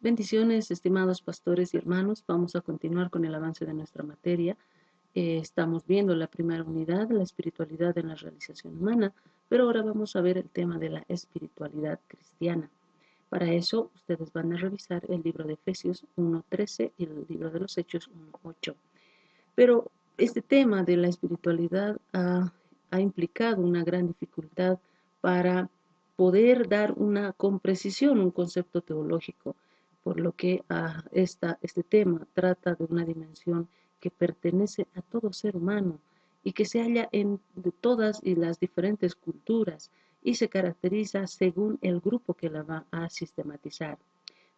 Bendiciones, estimados pastores y hermanos. Vamos a continuar con el avance de nuestra materia. Eh, estamos viendo la primera unidad, la espiritualidad en la realización humana, pero ahora vamos a ver el tema de la espiritualidad cristiana. Para eso, ustedes van a revisar el libro de Efesios 1.13 y el libro de los Hechos 1.8. Pero este tema de la espiritualidad ha, ha implicado una gran dificultad para poder dar una comprecisión, un concepto teológico por lo que ah, este tema trata de una dimensión que pertenece a todo ser humano y que se halla en todas y las diferentes culturas y se caracteriza según el grupo que la va a sistematizar.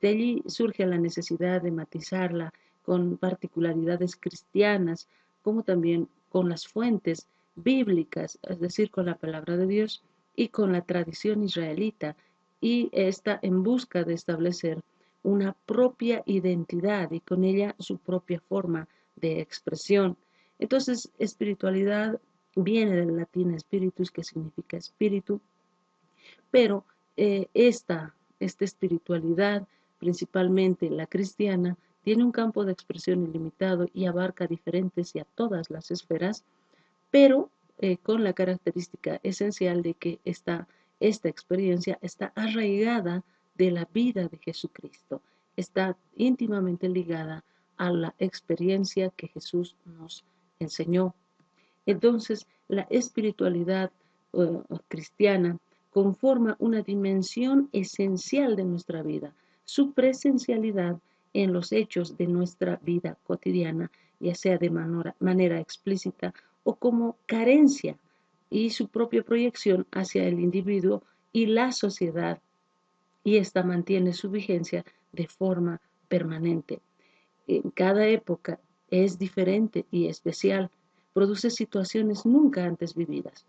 De allí surge la necesidad de matizarla con particularidades cristianas, como también con las fuentes bíblicas, es decir, con la palabra de Dios y con la tradición israelita, y está en busca de establecer una propia identidad y con ella su propia forma de expresión. Entonces, espiritualidad viene del latín spiritus, que significa espíritu, pero eh, esta, esta espiritualidad, principalmente la cristiana, tiene un campo de expresión ilimitado y abarca diferentes y a todas las esferas, pero eh, con la característica esencial de que esta, esta experiencia está arraigada de la vida de Jesucristo. Está íntimamente ligada a la experiencia que Jesús nos enseñó. Entonces, la espiritualidad uh, cristiana conforma una dimensión esencial de nuestra vida, su presencialidad en los hechos de nuestra vida cotidiana, ya sea de manera explícita o como carencia, y su propia proyección hacia el individuo y la sociedad y esta mantiene su vigencia de forma permanente. En cada época es diferente y especial, produce situaciones nunca antes vividas.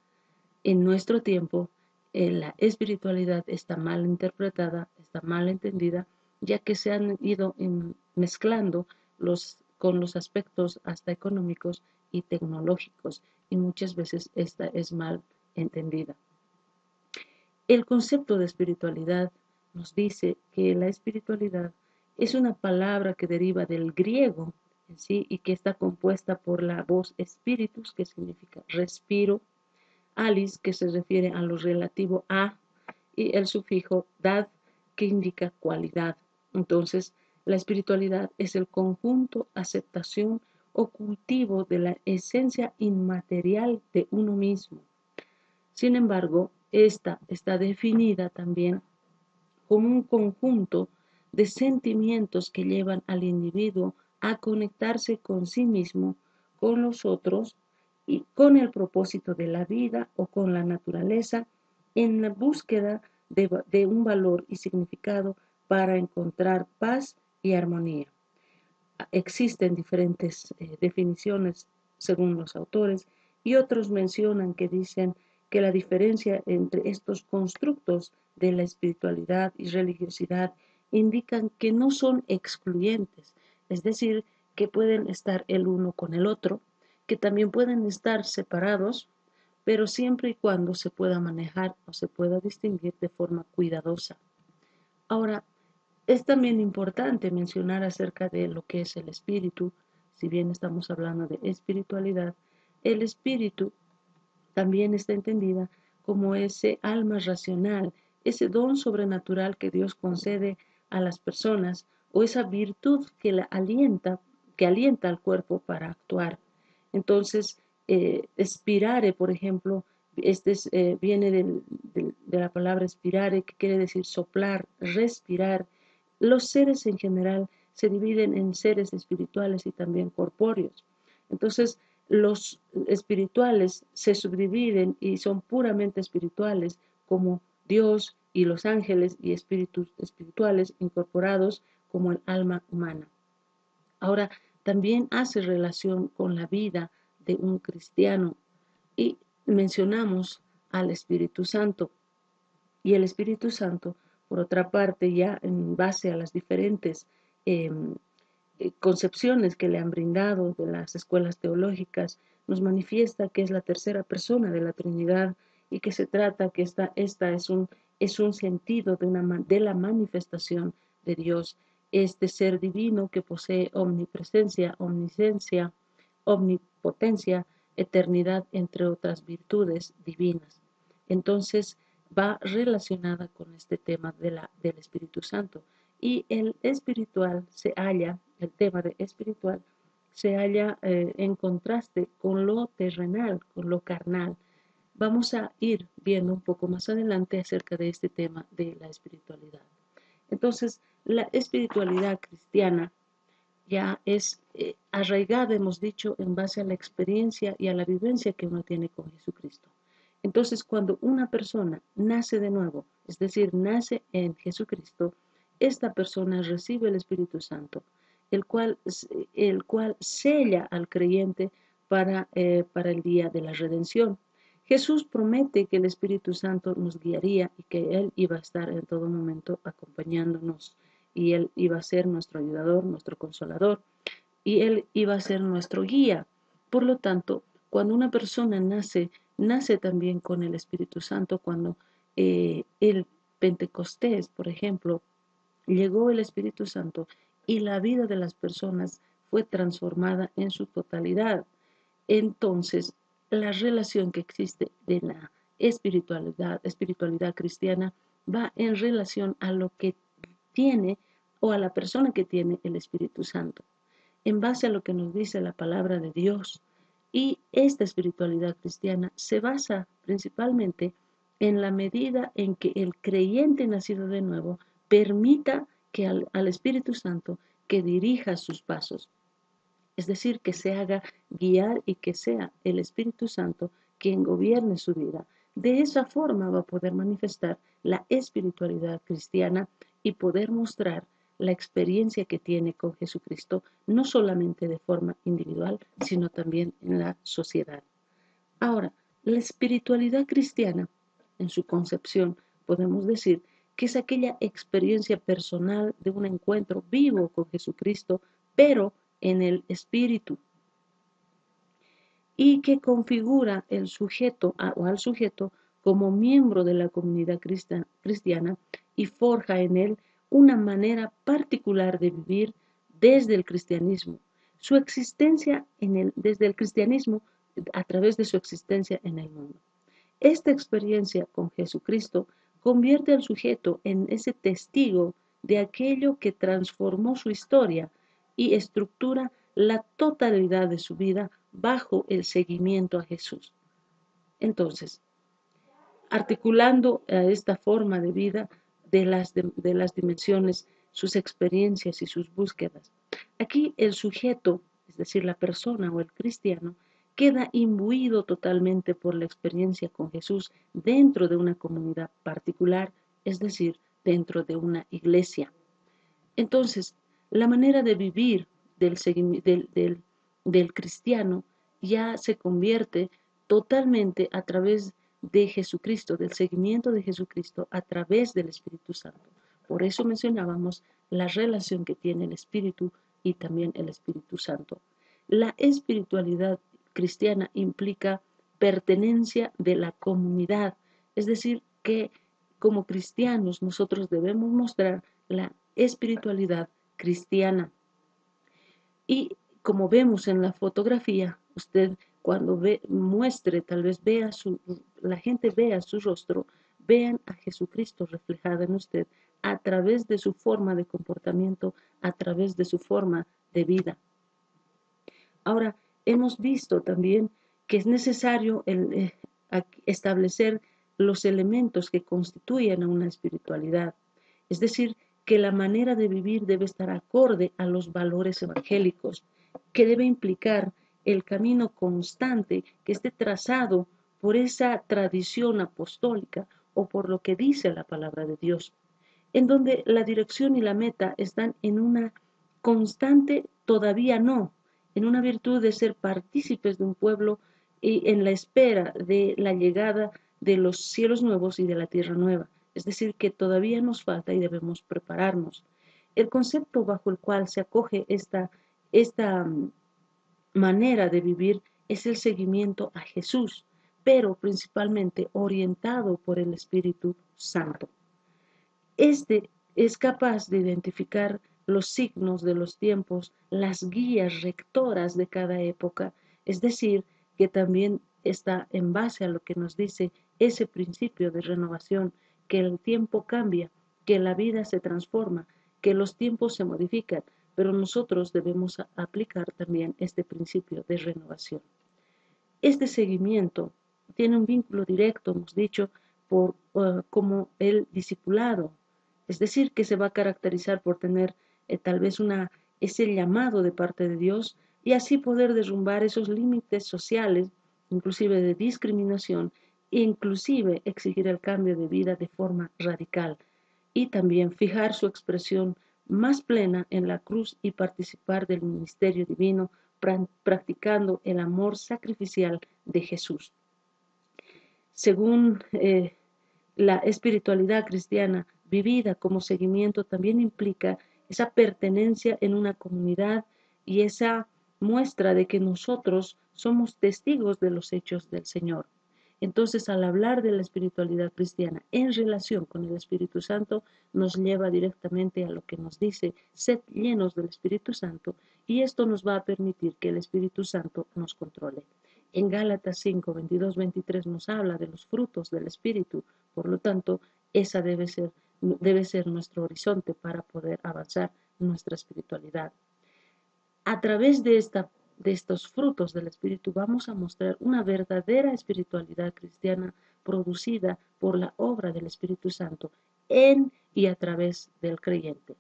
En nuestro tiempo, eh, la espiritualidad está mal interpretada, está mal entendida, ya que se han ido mezclando los, con los aspectos hasta económicos y tecnológicos, y muchas veces esta es mal entendida. El concepto de espiritualidad nos dice que la espiritualidad es una palabra que deriva del griego ¿sí? y que está compuesta por la voz espíritus, que significa respiro, alis, que se refiere a lo relativo a, y el sufijo dad, que indica cualidad. Entonces, la espiritualidad es el conjunto, aceptación o cultivo de la esencia inmaterial de uno mismo. Sin embargo, esta está definida también como un conjunto de sentimientos que llevan al individuo a conectarse con sí mismo, con los otros y con el propósito de la vida o con la naturaleza en la búsqueda de, un valor y significado para encontrar paz y armonía. Existen diferentes eh, definiciones según los autores y otros mencionan que dicen que la diferencia entre estos constructos de la espiritualidad y religiosidad indican que no son excluyentes, es decir, que pueden estar el uno con el otro, que también pueden estar separados, pero siempre y cuando se pueda manejar o se pueda distinguir de forma cuidadosa. Ahora, es también importante mencionar acerca de lo que es el espíritu, si bien estamos hablando de espiritualidad, el espíritu también está entendida como ese alma racional, ese don sobrenatural que Dios concede a las personas o esa virtud que la alienta, que alienta al cuerpo para actuar. Entonces, eh, espirare, por ejemplo, este eh, viene de la palabra espirare, que quiere decir soplar, respirar. Los seres en general se dividen en seres espirituales y también corpóreos. Entonces, los espirituales se subdividen y son puramente espirituales, como Dios y los ángeles y espíritus espirituales incorporados como el alma humana. Ahora, también hace relación con la vida de un cristiano y mencionamos al Espíritu Santo. Y el Espíritu Santo, por otra parte, ya en base a las diferentes em, eh, concepciones que le han brindado de las escuelas teológicas, nos manifiesta que es la tercera persona de la Trinidad y que se trata que esta, esta es, un, es un sentido de, una, de la manifestación de Dios este ser divino que posee omnipresencia, omnisciencia, omnipotencia, eternidad, entre otras virtudes divinas. Entonces va relacionada con este tema de la, del Espíritu Santo. Y el espiritual se halla, el tema de espiritual, se halla eh, en contraste con lo terrenal, con lo carnal. Vamos a ir viendo un poco más adelante acerca de este tema de la espiritualidad. Entonces, la espiritualidad cristiana ya es eh, arraigada, hemos dicho, en base a la experiencia y a la vivencia que uno tiene con Jesucristo. Entonces, cuando una persona nace de nuevo, es decir, nace en Jesucristo, esta persona recibe el Espíritu Santo, el cual, el cual sella al creyente para, eh, para el día de la redención. Jesús promete que el Espíritu Santo nos guiaría y que Él iba a estar en todo momento acompañándonos y Él iba a ser nuestro ayudador, nuestro consolador y Él iba a ser nuestro guía. Por lo tanto, cuando una persona nace, nace también con el Espíritu Santo. Cuando eh, el Pentecostés, por ejemplo, llegó el Espíritu Santo y la vida de las personas fue transformada en su totalidad. Entonces, la relación que existe de la espiritualidad, espiritualidad cristiana va en relación a lo que tiene o a la persona que tiene el Espíritu Santo, en base a lo que nos dice la palabra de Dios. Y esta espiritualidad cristiana se basa principalmente en la medida en que el creyente nacido de nuevo permita que al, al Espíritu Santo que dirija sus pasos es decir, que se haga guiar y que sea el Espíritu Santo quien gobierne su vida. De esa forma va a poder manifestar la espiritualidad cristiana y poder mostrar la experiencia que tiene con Jesucristo, no solamente de forma individual, sino también en la sociedad. Ahora, la espiritualidad cristiana, en su concepción, podemos decir que es aquella experiencia personal de un encuentro vivo con Jesucristo, pero en el espíritu y que configura el sujeto o al sujeto como miembro de la comunidad cristiana y forja en él una manera particular de vivir desde el cristianismo, su existencia en el, desde el cristianismo a través de su existencia en el mundo. Esta experiencia con Jesucristo convierte al sujeto en ese testigo de aquello que transformó su historia y estructura la totalidad de su vida bajo el seguimiento a Jesús. Entonces, articulando a esta forma de vida de las, de, las dimensiones, sus experiencias y sus búsquedas. Aquí el sujeto, es decir, la persona o el cristiano, queda imbuido totalmente por la experiencia con Jesús dentro de una comunidad particular, es decir, dentro de una iglesia. Entonces, la manera de vivir del, del, cristiano ya se convierte totalmente a través de Jesucristo, del seguimiento de Jesucristo a través del Espíritu Santo. Por eso mencionábamos la relación que tiene el Espíritu y también el Espíritu Santo. La espiritualidad cristiana implica pertenencia de la comunidad, es decir, que como cristianos nosotros debemos mostrar la espiritualidad cristiana. Y como vemos en la fotografía, usted cuando ve, muestre, tal vez vea su, la gente vea su rostro, vean a Jesucristo reflejado en usted a través de su forma de comportamiento, a través de su forma de vida. Ahora, hemos visto también que es necesario eh, establecer los elementos que constituyen a una espiritualidad, es decir, que la manera de vivir debe estar acorde a los valores evangélicos, que debe implicar el camino constante que esté trazado por esa tradición apostólica o por lo que dice la palabra de Dios, en donde la dirección y la meta están en una constante todavía no, en una virtud de ser partícipes de un pueblo y en la espera de la llegada de los cielos nuevos y de la tierra nueva es decir, que todavía nos falta y debemos prepararnos. El concepto bajo el cual se acoge esta, esta mm, manera de vivir es el seguimiento a Jesús, pero principalmente orientado por el Espíritu Santo. Este es capaz de identificar los signos de los tiempos, las guías rectoras de cada época, es decir, que también está en base a lo que nos dice ese principio de renovación, que el tiempo cambia, que la vida se transforma, que los tiempos se modifican, pero nosotros debemos aplicar también este principio de renovación. Este seguimiento tiene un vínculo directo, hemos dicho, por, uh, como el discipulado, es decir, que se va a caracterizar por tener eh, tal vez una, ese llamado de parte de Dios y así poder derrumbar esos límites sociales, inclusive de discriminación, inclusive exigir el cambio de vida de forma radical y también fijar su expresión más plena en la cruz y participar del ministerio divino practicando el amor sacrificial de Jesús. Según eh, la espiritualidad cristiana vivida como seguimiento también implica esa pertenencia en una comunidad y esa muestra de que nosotros somos testigos de los hechos del Señor. Entonces, al hablar de la espiritualidad cristiana en relación con el Espíritu Santo, nos lleva directamente a lo que nos dice, sed llenos del Espíritu Santo, y esto nos va a permitir que el Espíritu Santo nos controle. En Gálatas 5, 22, 23 nos habla de los frutos del Espíritu, por lo tanto, esa debe ser, debe ser nuestro horizonte para poder avanzar nuestra espiritualidad. A través de esta de estos frutos del Espíritu vamos a mostrar una verdadera espiritualidad cristiana producida por la obra del Espíritu Santo en y a través del creyente.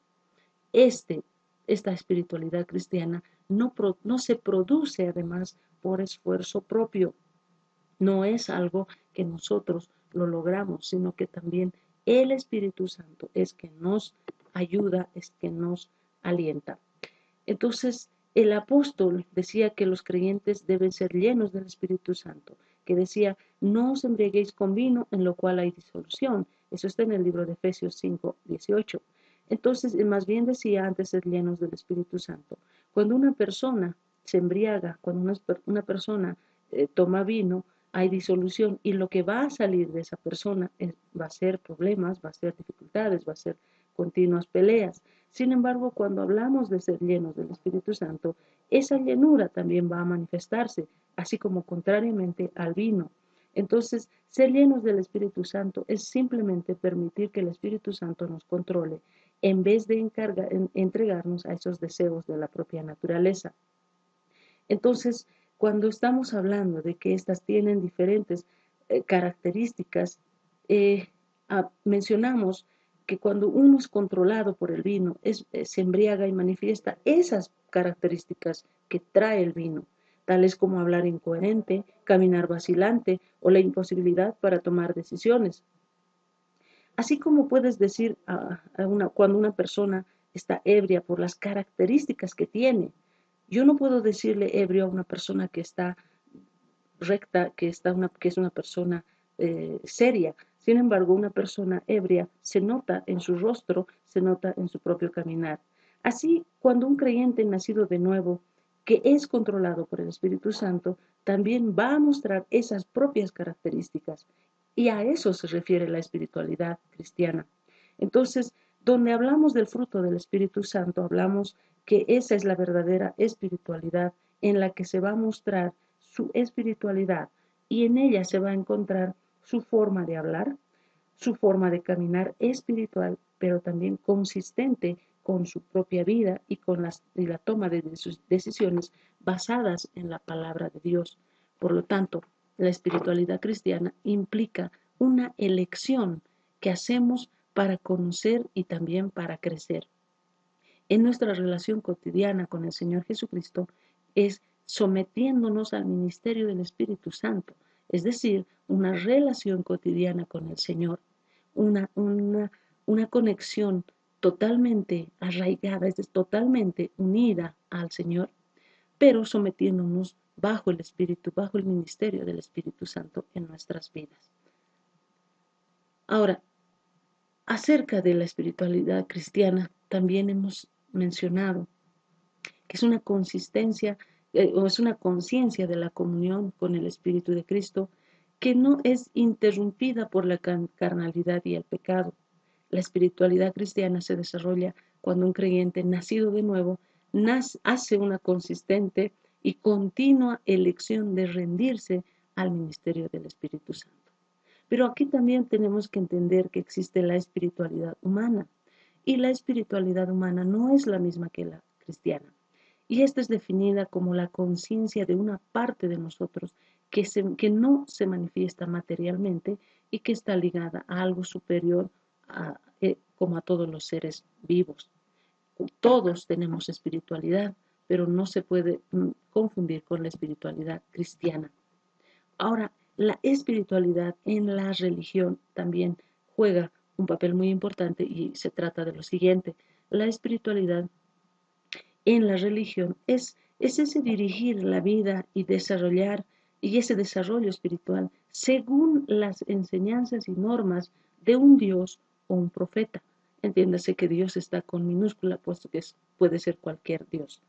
Este, esta espiritualidad cristiana no, no se produce además por esfuerzo propio. No es algo que nosotros lo logramos, sino que también el Espíritu Santo es que nos ayuda, es que nos alienta. Entonces, el apóstol decía que los creyentes deben ser llenos del Espíritu Santo, que decía, no os embriaguéis con vino en lo cual hay disolución. Eso está en el libro de Efesios 5, 18. Entonces, más bien decía antes ser llenos del Espíritu Santo. Cuando una persona se embriaga, cuando una, persona eh, toma vino, hay disolución y lo que va a salir de esa persona va a ser problemas, va a ser dificultades, va a ser continuas peleas. Sin embargo, cuando hablamos de ser llenos del Espíritu Santo, esa llenura también va a manifestarse, así como contrariamente al vino. Entonces, ser llenos del Espíritu Santo es simplemente permitir que el Espíritu Santo nos controle en vez de entregarnos a esos deseos de la propia naturaleza. Entonces, cuando estamos hablando de que éstas tienen diferentes eh, características, eh, mencionamos que cuando uno es controlado por el vino, es, eh, se embriaga y manifiesta esas características que trae el vino, tales como hablar incoherente, caminar vacilante o la imposibilidad para tomar decisiones. Así como puedes decir a, una, cuando una persona está ebria por las características que tiene, yo no puedo decirle ebrio a una persona que está recta, que, está una, que es una persona eh, seria, sin embargo, una persona ebria se nota en su rostro, se nota en su propio caminar. Así, cuando un creyente nacido de nuevo, que es controlado por el Espíritu Santo, también va a mostrar esas propias características. Y a eso se refiere la espiritualidad cristiana. Entonces, donde hablamos del fruto del Espíritu Santo, hablamos que esa es la verdadera espiritualidad en la que se va a mostrar su espiritualidad y en ella se va a encontrar su forma de hablar, su forma de caminar espiritual, pero también consistente con su propia vida y con las, la toma de sus decisiones basadas en la palabra de Dios. Por lo tanto, la espiritualidad cristiana implica una elección que hacemos para conocer y también para crecer. En nuestra relación cotidiana con el Señor Jesucristo es sometiéndonos al ministerio del Espíritu Santo, es decir, una relación cotidiana con el Señor, una, una, una conexión totalmente arraigada, es decir, totalmente unida al Señor, pero sometiéndonos bajo el Espíritu, bajo el ministerio del Espíritu Santo en nuestras vidas. Ahora, acerca de la espiritualidad cristiana, también hemos mencionado que es una consistencia o es una conciencia de la comunión con el Espíritu de Cristo que no es interrumpida por la carnalidad y el pecado. La espiritualidad cristiana se desarrolla cuando un creyente nacido de nuevo hace una consistente y continua elección de rendirse al ministerio del Espíritu Santo. Pero aquí también tenemos que entender que existe la espiritualidad humana y la espiritualidad humana no es la misma que la cristiana. Y esta es definida como la conciencia de una parte de nosotros que, que no se manifiesta materialmente y que está ligada a algo superior eh, como a todos los seres vivos. Todos tenemos espiritualidad, pero no se puede mm, confundir con la espiritualidad cristiana. Ahora, la espiritualidad en la religión también juega un papel muy importante y se trata de lo siguiente. La espiritualidad en la religión es, es ese dirigir la vida y desarrollar y ese desarrollo espiritual según las enseñanzas y normas de un Dios o un profeta. Entiéndase que Dios está con minúscula, puesto que puede ser cualquier Dios.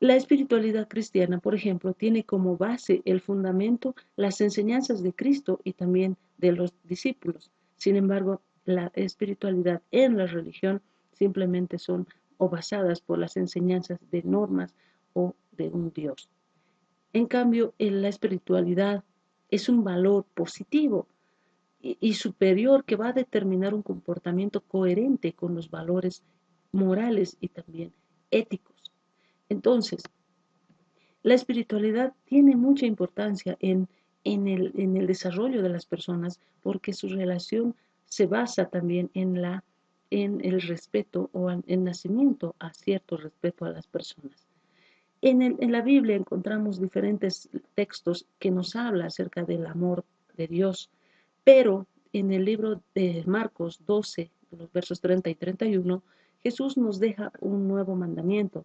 La espiritualidad cristiana, por ejemplo, tiene como base el fundamento las enseñanzas de Cristo y también de los discípulos. Sin embargo, la espiritualidad en la religión simplemente son o basadas por las enseñanzas de normas o de un Dios. En cambio, en la espiritualidad es un valor positivo y, superior que va a determinar un comportamiento coherente con los valores morales y también éticos. Entonces, la espiritualidad tiene mucha importancia en, el, desarrollo de las personas porque su relación se basa también en, la, en el respeto o en el nacimiento a cierto respeto a las personas. En, en, la Biblia encontramos diferentes textos que nos habla acerca del amor de Dios, pero en el libro de Marcos 12, los versos 30 y 31, Jesús nos deja un nuevo mandamiento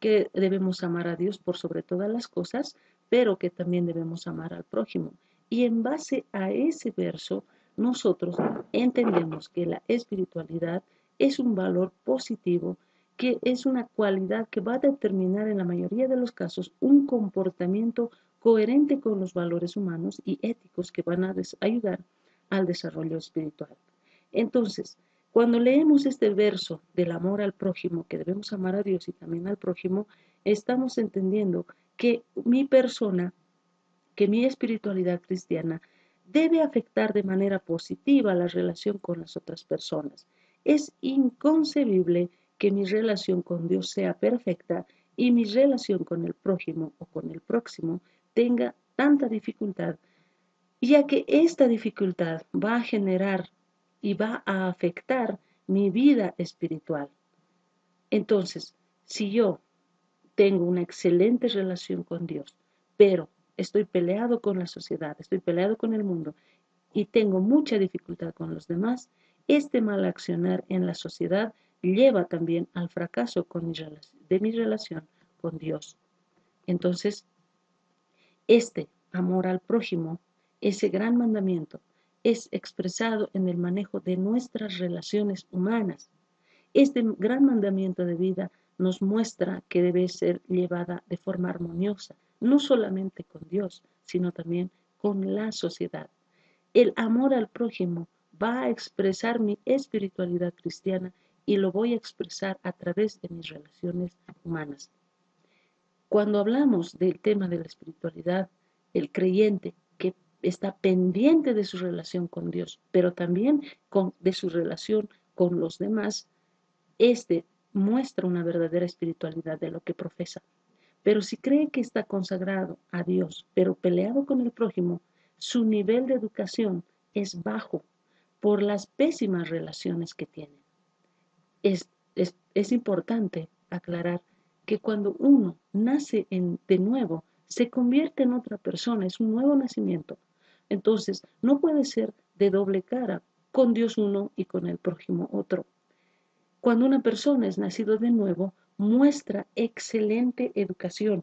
que debemos amar a Dios por sobre todas las cosas, pero que también debemos amar al prójimo. Y en base a ese verso, nosotros entendemos que la espiritualidad es un valor positivo, que es una cualidad que va a determinar en la mayoría de los casos un comportamiento coherente con los valores humanos y éticos que van a ayudar al desarrollo espiritual. Entonces, cuando leemos este verso del amor al prójimo, que debemos amar a Dios y también al prójimo, estamos entendiendo que mi persona, que mi espiritualidad cristiana debe afectar de manera positiva la relación con las otras personas. Es inconcebible que mi relación con Dios sea perfecta y mi relación con el prójimo o con el próximo tenga tanta dificultad, ya que esta dificultad va a generar y va a afectar mi vida espiritual. Entonces, si yo tengo una excelente relación con Dios, pero estoy peleado con la sociedad, estoy peleado con el mundo y tengo mucha dificultad con los demás, este mal accionar en la sociedad lleva también al fracaso con de mi relación con Dios. Entonces, este amor al prójimo, ese gran mandamiento, es expresado en el manejo de nuestras relaciones humanas. Este gran mandamiento de vida nos muestra que debe ser llevada de forma armoniosa, no solamente con Dios, sino también con la sociedad. El amor al prójimo va a expresar mi espiritualidad cristiana y lo voy a expresar a través de mis relaciones humanas. Cuando hablamos del tema de la espiritualidad, el creyente está pendiente de su relación con Dios, pero también con, de su relación con los demás, este muestra una verdadera espiritualidad de lo que profesa. Pero si cree que está consagrado a Dios, pero peleado con el prójimo, su nivel de educación es bajo por las pésimas relaciones que tiene. Es, es, importante aclarar que cuando uno nace de nuevo, se convierte en otra persona, es un nuevo nacimiento, entonces, no puede ser de doble cara, con Dios uno y con el prójimo otro. Cuando una persona es nacido de nuevo, muestra excelente educación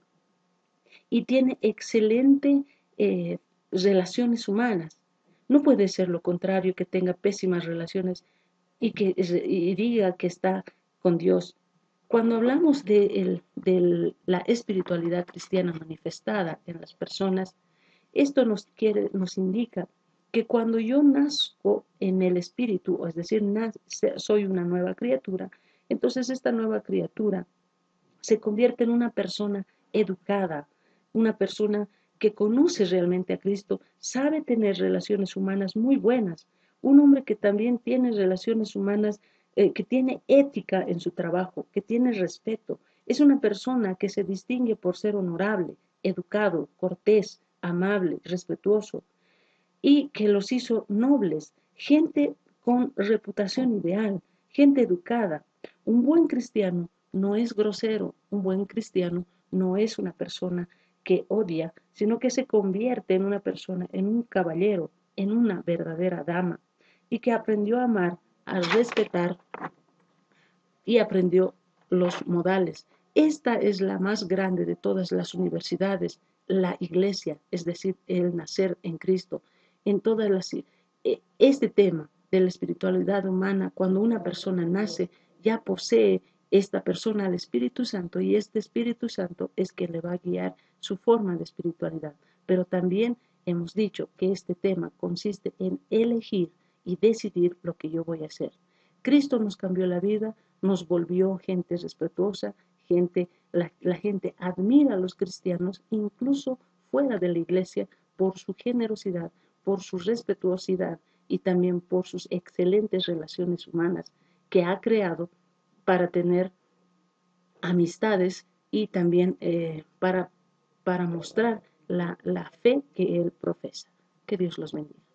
y tiene excelente eh, relaciones humanas. No puede ser lo contrario, que tenga pésimas relaciones y que diga que está con Dios. Cuando hablamos de, de la espiritualidad cristiana manifestada en las personas, esto nos, quiere, nos indica que cuando yo nazco en el espíritu, es decir, soy una nueva criatura, Entonces esta nueva criatura se convierte en una persona educada, una persona que conoce realmente a Cristo, sabe tener relaciones humanas muy buenas, un hombre que también tiene relaciones humanas, eh, que tiene ética en su trabajo, que tiene respeto, es una persona que se distingue por ser honorable, educado, cortés, amable, respetuoso, y que los hizo nobles, gente con reputación ideal, gente educada. Un buen cristiano no es grosero, un buen cristiano no es una persona que odia, sino que se convierte en una persona, en un caballero, en una verdadera dama, y que aprendió a amar, a respetar y aprendió los modales. Esta es la más grande de todas las universidades, la iglesia, es decir, el nacer en Cristo. En todas las e, este tema de la espiritualidad humana, cuando una persona nace, ya posee esta persona al Espíritu Santo y este Espíritu Santo es que le va a guiar su forma de espiritualidad. Pero también hemos dicho que este tema consiste en elegir y decidir lo que yo voy a hacer. Cristo nos cambió la vida, nos volvió gente respetuosa, gente, la, la gente admira a los cristianos, incluso fuera de la iglesia, por su generosidad, por su respetuosidad y también por sus excelentes relaciones humanas que ha creado para tener amistades y también eh, para, para mostrar la, la fe que él profesa. Que Dios los bendiga.